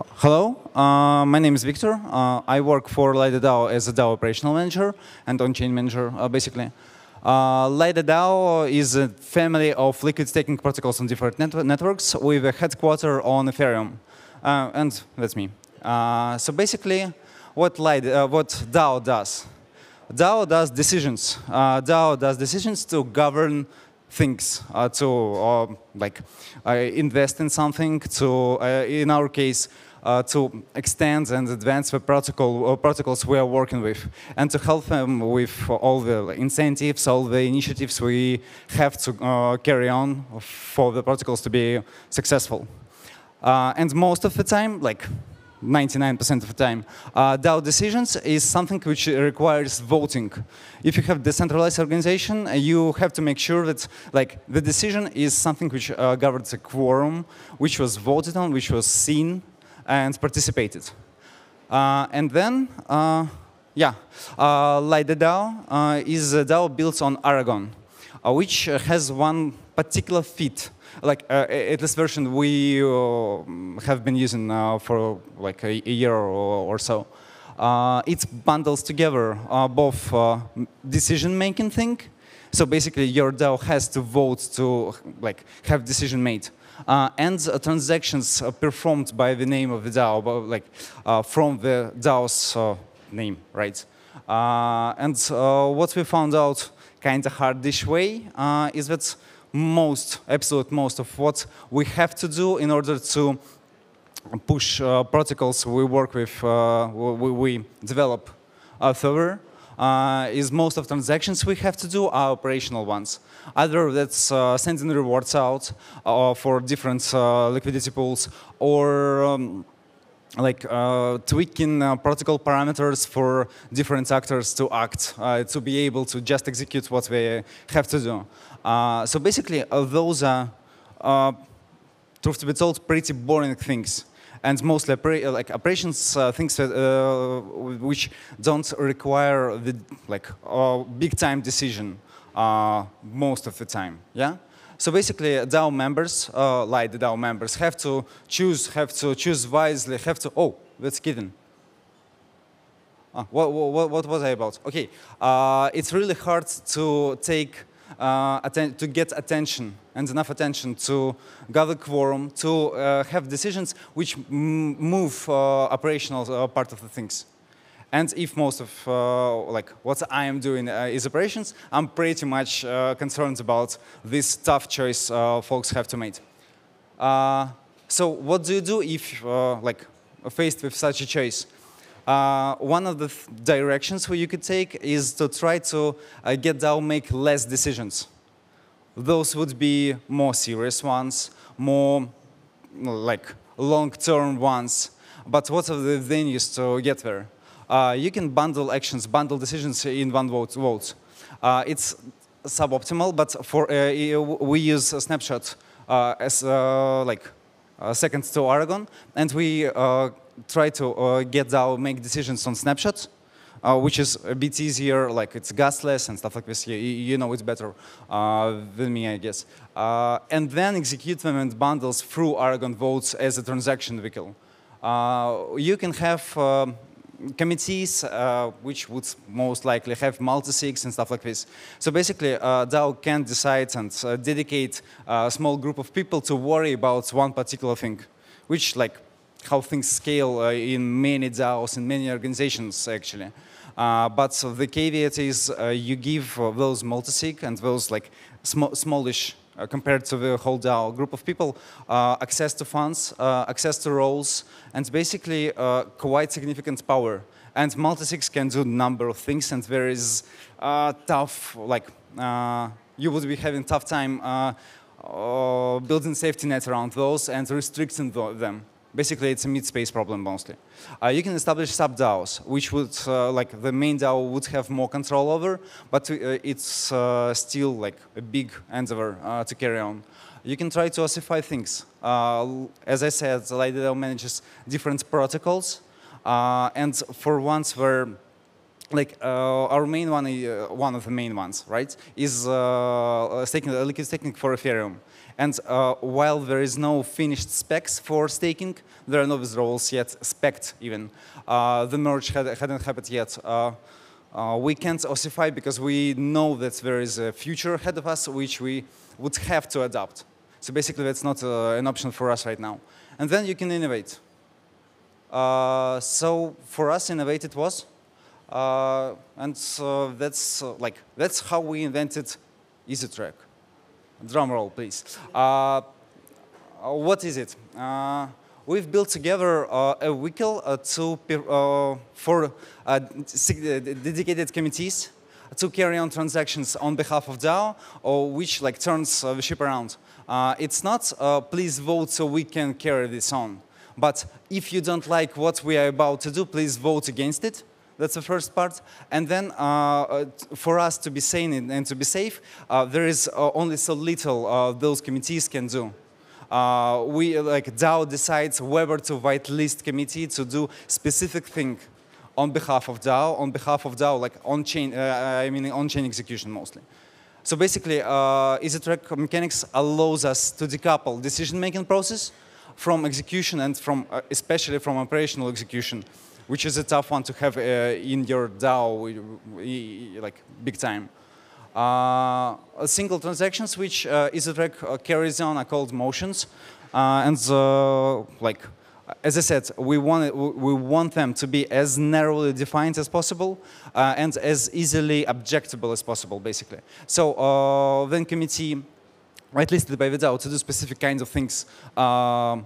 Hello, uh, my name is Victor. Uh, I work for Lido DAO as a DAO operational manager and on-chain manager, uh, basically. Uh, DAO is a family of liquid staking protocols on different net networks with a headquarter on Ethereum. Uh, and that's me. Uh, so basically, what, Lido, uh, what DAO does. DAO does decisions. DAO does decisions to govern things, to like invest in something, to, in our case, to extend and advance the protocol, uh, protocols we are working with, and to help them with all the incentives, all the initiatives we have to uh, carry on for the protocols to be successful. Uh, and most of the time, like 99% of the time, uh, DAO decisions is something which requires voting. If you have decentralized organization, you have to make sure that like the decision is something which uh, governs a quorum, which was voted on, which was seen and participated. Uh, and then, uh, yeah, uh, Lido DAO uh, is a DAO built on Aragon, uh, which has one particular fit. Like uh, at this version we uh, have been using now for like a, a year or, or so. it bundles together both decision-making thing, so basically your DAO has to vote to like have decision made uh, and uh, transactions uh, performed by the name of the DAO, like from the DAO's name, right? and what we found out kind of hard this way is that most, absolute most of what we have to do in order to push uh, protocols we work with, uh, we, we, develop uh, further uh, is most of transactions we have to do are operational ones. Either that's uh, sending rewards out uh, for different uh, liquidity pools or um, like uh, tweaking uh, protocol parameters for different actors to act, to be able to just execute what they have to do. so basically, those are, truth to be told, pretty boring things and mostly uh, like operations uh, things uh, which don't require the like big time decision most of the time. Yeah. So basically, DAO members, like the DAO members, have to choose, have to choose wisely, have to. Oh, that's kidding. Uh, what, what, what, was I about? Okay, uh, it's really hard to take uh, to get attention and enough attention to gather quorum, to uh, have decisions which move uh, operational uh, part of the things. And if most of like what I am doing is operations, I'm pretty much concerned about this tough choice folks have to make. so what do you do if like faced with such a choice? Uh, one of the th directions where you could take is to try to uh, get DAO make less decisions. Those would be more serious ones, more like long-term ones. But what are the venues to get there? Uh, you can bundle actions, bundle decisions in one vote. vote. Uh, it's suboptimal, but for uh, we use snapshot uh, as like second to Aragon, and we try to uh, get DAO make decisions on snapshots, uh, which is a bit easier, like it's gasless and stuff like this. You, you know it's better uh, than me, I guess. Uh, and then execute them in bundles through Aragon votes as a transaction vehicle. Uh, you can have uh, committees, which would most likely have multi-sigs and stuff like this. So basically, DAO can decide and dedicate a small group of people to worry about one particular thing, which like how things scale uh, in many DAOs in many organizations, actually. Uh, but so the caveat is uh, you give those multisig and those like sm smallish uh, compared to the whole DAO group of people, uh, access to funds, uh, access to roles, and basically quite significant power. And multisigs can do a number of things, and there is tough, like, you would be having tough time building safety net around those and restricting them. Basically, it's a mid-space problem mostly. Uh, you can establish sub-DAOs, which would, uh, like, the main DAO would have more control over, but uh, it's uh, still, like, a big endeavor uh, to carry on. You can try to ossify things. Uh, as I said, the Lido DAO manages different protocols, and for once where like uh, our main one, uh, one of the main ones, right, is uh, staking, liquid staking for Ethereum. And uh, while there is no finished specs for staking, there are no withdrawals yet, spec even. Uh, the merge had, hadn't happened yet. Uh, uh, we can't ossify because we know that there is a future ahead of us which we would have to adopt. So basically that's not uh, an option for us right now. And then you can innovate. Uh, so for us, innovate it was. And so that's like that's how we invented EasyTrack. Drum roll, please. Uh, uh what is it? Uh, we've built together uh, a vehicle to for dedicated committees to carry on transactions on behalf of DAO, or which like turns the ship around. Uh, it's not uh, please vote so we can carry this on. But if you don't like what we are about to do, please vote against it. That's the first part. And then uh, uh for us to be sane and to be safe, uh, there is uh, only so little uh, those committees can do. Uh, we, like DAO decides whether to whitelist committee to do specific thing on behalf of DAO, on behalf of DAO, like on-chain, I mean on-chain execution mostly. So basically, uh, EasyTrack mechanics allows us to decouple decision-making process from execution and from, uh, especially from operational execution, which is a tough one to have uh, in your DAO, like big time. Uh, single transactions which uh, EasyTrack uh, carries on are called motions, uh, and like as I said, we want, we want them to be as narrowly defined as possible uh, and as easily objectable as possible, basically. So uh, then committee, whitelisted by the DAO to do specific kinds of things, uh,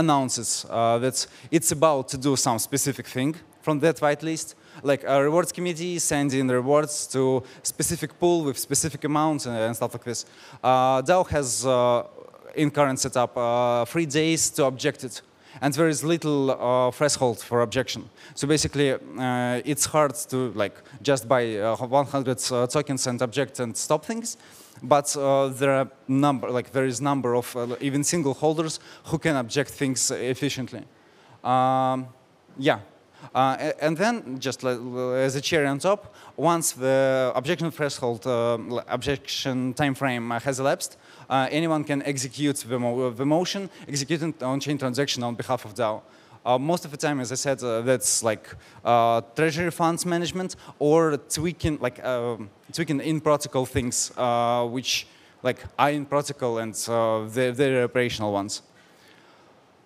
announces uh, that it's about to do some specific thing from that whitelist, like a rewards committee sending rewards to specific pool with specific amounts and, stuff like this. Uh, DAO has, uh, in current setup, uh, three days to object it and there is little uh, threshold for objection. So basically, uh, it's hard to like just buy uh, 100 uh, tokens and object and stop things. But uh, there are number, like there is number of uh, even single holders who can object things efficiently. Um, yeah, uh, and then, just as a cherry on top, once the objection threshold, uh, objection time frame has elapsed, uh, anyone can execute the, mo the motion, execute an on-chain transaction on behalf of DAO. Uh, most of the time, as I said, uh, that's like uh, treasury funds management or tweaking, like um, tweaking in protocol things, which like are in protocol and they're, they're operational ones.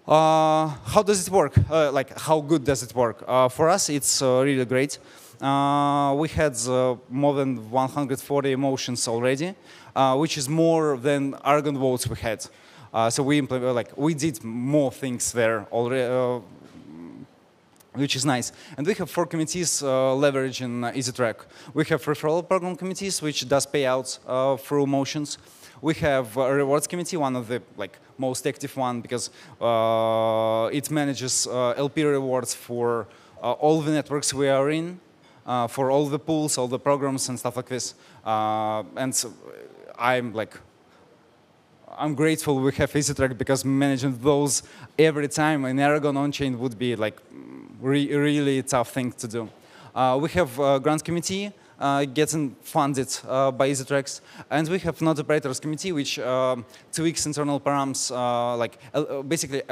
Uh, how does it work? Uh, like, how good does it work? Uh, for us, it's uh, really great. Uh, we had uh, more than 140 emotions already, which is more than Aragon votes we had. So we like we did more things there already, which is nice. And we have four committees uh, leveraging uh, EasyTrack. We have referral program committees, which does payouts uh, through motions. We have a rewards committee, one of the like most active one because uh, it manages uh, LP rewards for uh, all the networks we are in, for all the pools, all the programs and stuff like this. and so I'm like, I'm grateful we have EasyTrack because managing those every time in Aragon on-chain would be like re really tough thing to do. Uh, we have a grant committee uh, getting funded uh, by EasyTracks. And we have node operators committee, which um, tweaks internal params, uh, like basically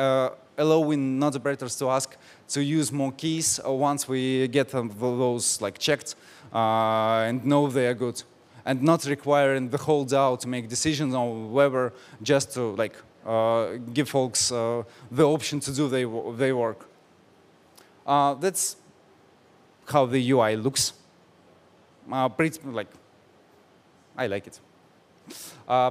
allowing node operators to ask to use more keys once we get those like checked and know they are good and not requiring the whole DAO to make decisions on whether just to like uh, give folks uh, the option to do their, their work. Uh, that's how the UI looks uh, pretty like I like it. Uh,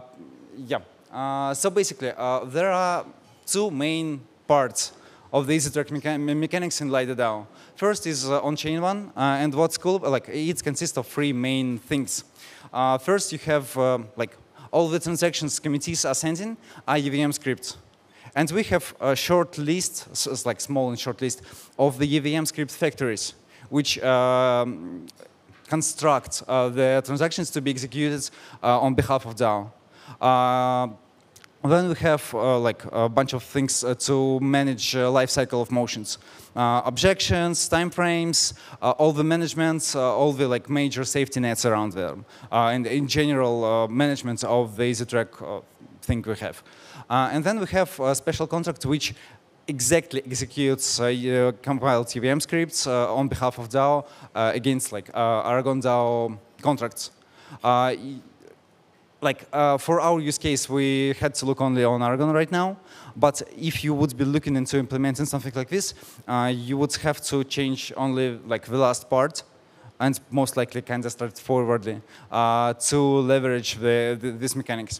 yeah. Uh, so basically, there are two main parts of the EasyTrack mecha mechanics in Lido DAO. First is uh, on-chain one, uh, and what's cool, like it consists of three main things. first, you have like all the transactions committees are sending are EVM scripts. And we have a short list, so it's like small and short list, of the EVM script factories, which um, construct uh, the transactions to be executed uh, on behalf of DAO. Uh, then we have uh, like a bunch of things uh, to manage uh, life cycle of motions. objections, timeframes, all the management, all the like major safety nets around them, and in general management of the EasyTrack thing we have. and then we have a special contract which exactly executes uh, uh, compiled EVM scripts uh, on behalf of DAO against like Aragon DAO contracts. Like for our use case, we had to look only on Aragon right now. But if you would be looking into implementing something like this, you would have to change only like the last part and most likely kind of start forwardly uh, to leverage the, the, these mechanics.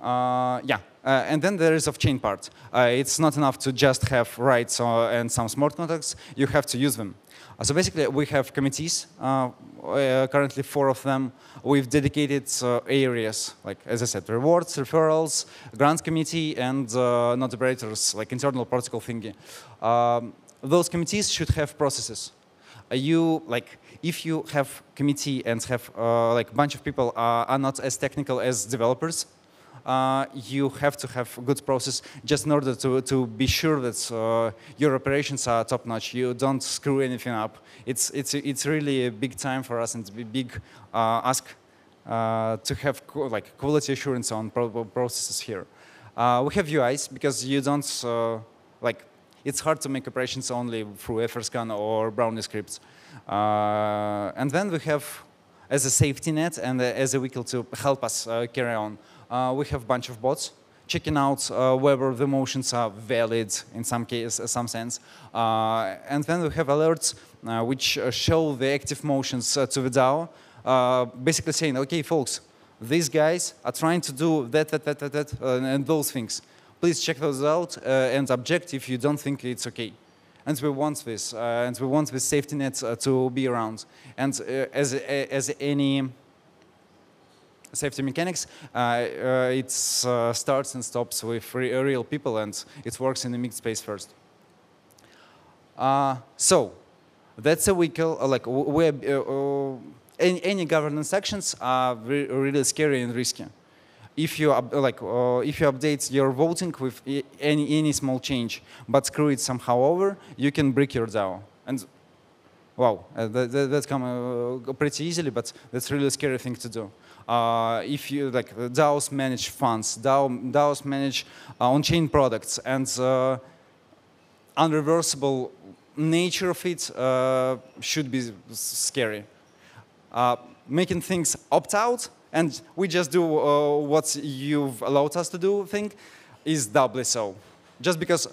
Uh, yeah, uh, and then there is off-chain part. Uh, it's not enough to just have rights and some smart contracts. You have to use them. Uh, so basically, we have committees, currently four of them, We've dedicated areas, like, as I said, rewards, referrals, grants committee, and node operators, like internal protocol thingy. Um, those committees should have processes. you, like, if you have committee and have uh, like a bunch of people uh, are not as technical as developers, uh, you have to have good process just in order to, to be sure that uh, your operations are top notch. You don't screw anything up. It's, it's, it's really a big time for us and a big uh, ask uh, to have like quality assurance on pro processes here. Uh, we have UIs because you don't, uh, like, it's hard to make operations only through Etherscan or Brownie scripts. and then we have as a safety net and as a vehicle to help us carry on uh, we have a bunch of bots checking out uh, whether the motions are valid in some case, uh, some sense. Uh, and then we have alerts uh, which uh, show the active motions to the DAO, basically saying, okay, folks, these guys are trying to do that, that, that, that, that and those things. Please check those out and object if you don't think it's okay. And we want this, and we want this safety net to be around. And as, as any safety mechanics, uh, uh, it uh, starts and stops with real people and it works in the mixed space first. so that's a vehicle, like we any, any governance actions are re really scary and risky. If you like, uh, if you update your voting with any any small change, but screw it somehow over, you can break your DAO. And wow, uh, that, that, that come uh, pretty easily, but that's really a scary thing to do uh, if you like DAOs manage funds, DAO, DAOs manage uh, on-chain products, and uh, unreversible nature of it uh, should be scary. Uh, making things opt out and we just do uh, what you've allowed us to do thing is doubly so. Just because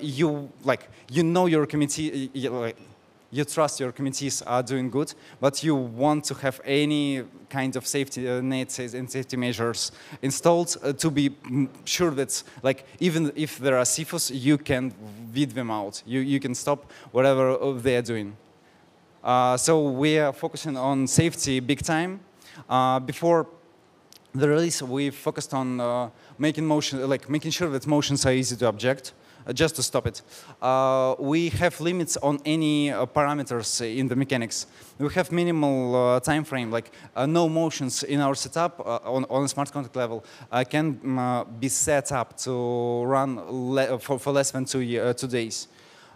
you like you know your committee, you trust your committees are doing good, but you want to have any kind of safety uh, nets and safety measures installed uh, to be sure that, like, even if there are CFOs, you can weed them out. You, you can stop whatever uh, they are doing. Uh, so we are focusing on safety big time. Uh, before the release, we focused on uh, making motion, like making sure that motions are easy to object. Uh, just to stop it. Uh, we have limits on any uh, parameters in the mechanics. We have minimal time frame, like no motions in our setup on, on a smart contract level can be set up to run for, for less than two, two days.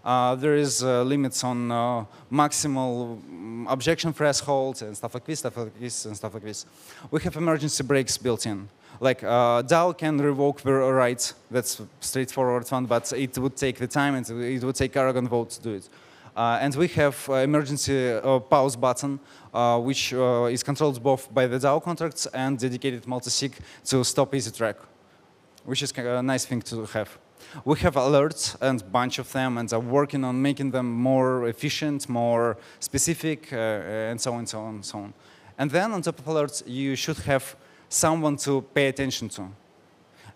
Uh, there is uh, limits on uh, maximal um, objection thresholds and stuff like this, stuff like this, and stuff like this. We have emergency brakes built in. Like uh, DAO can revoke the rights. That's straightforward one, but it would take the time and it would take Aragon vote to do it. Uh, and we have uh, emergency uh, pause button, uh, which uh, is controlled both by the DAO contracts and dedicated multisig to stop EasyTrack, which is a nice thing to have. We have alerts and a bunch of them and are working on making them more efficient, more specific, and so on and so on and so on. And then on top of alerts, you should have someone to pay attention to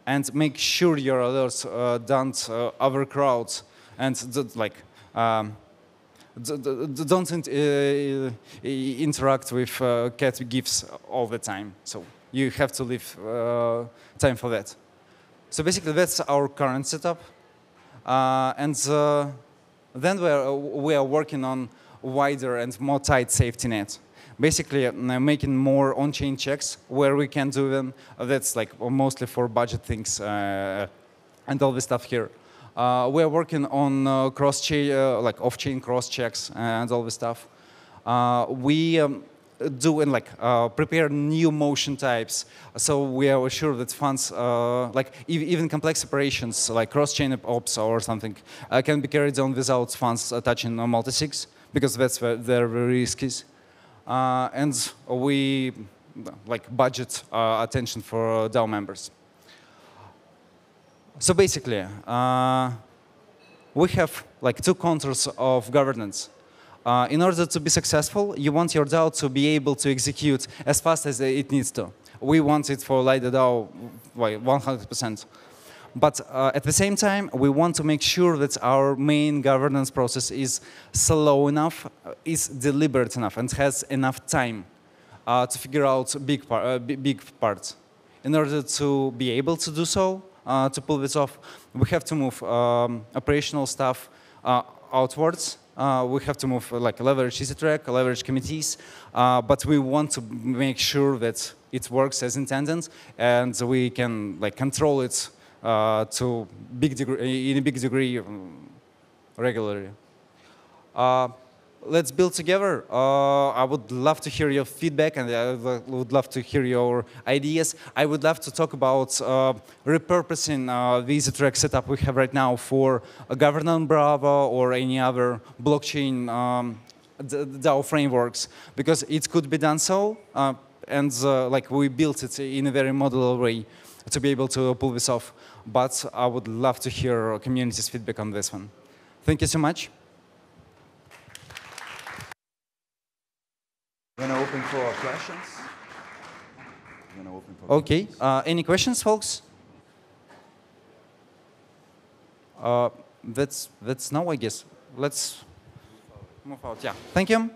and make sure your alerts uh, don't uh, overcrowd and like um, don't uh, interact with uh, cat gifs all the time. So you have to leave uh, time for that. So basically that's our current setup. Uh, and then we are, we are working on wider and more tight safety net basically uh, making more on-chain checks where we can do them. Uh, that's like mostly for budget things uh, and all this stuff here. Uh, we're working on uh, cross-chain, uh, like off-chain cross checks and all this stuff. we um, do and like prepare new motion types. So we are sure that funds, like ev even complex operations like cross-chain ops or something, can be carried on without funds touching multisigs because that's where their risk is. Uh, and we like budget uh, attention for DAO members. So basically, uh, we have like two contours of governance. Uh, in order to be successful, you want your DAO to be able to execute as fast as it needs to. We want it for Lido DAO 100%. But uh, at the same time, we want to make sure that our main governance process is slow enough, uh, is deliberate enough, and has enough time uh, to figure out big, par uh, big parts. In order to be able to do so, uh, to pull this off, we have to move um, operational stuff uh, outwards. we have to move like leverage EasyTrack, leverage committees, but we want to make sure that it works as intended and we can like control it uh, to big degree, in a big degree um, regularly. Uh, let's build together. Uh, I would love to hear your feedback and I would love to hear your ideas. I would love to talk about uh, repurposing uh, the EasyTrack setup we have right now for a Governor Bravo or any other blockchain um, DAO frameworks because it could be done so uh, and uh, like we built it in a very modular way to be able to pull this off. But I would love to hear community's feedback on this one. Thank you so much. Going to open for questions. Open for okay. Questions. Uh, any questions, folks? Uh, that's that's now, I guess. Let's move out. Yeah. Thank you.